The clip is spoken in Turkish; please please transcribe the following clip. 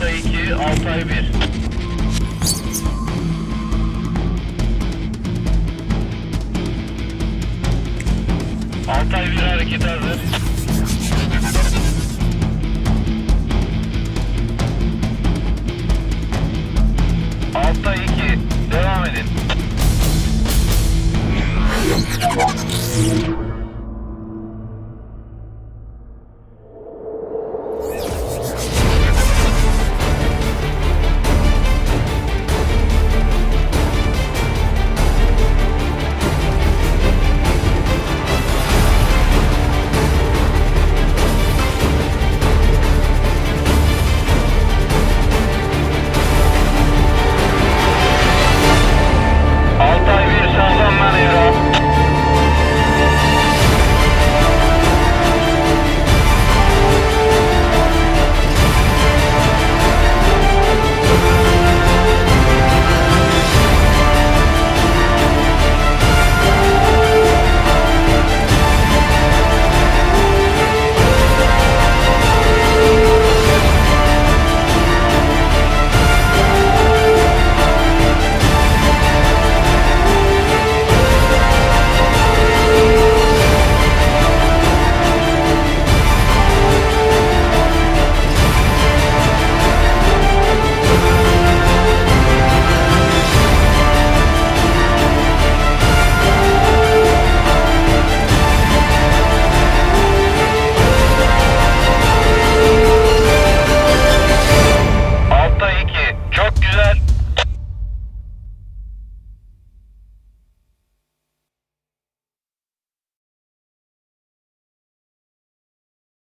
Delta 2, Altay 1. Altay 1 hareket hazır. Altay 2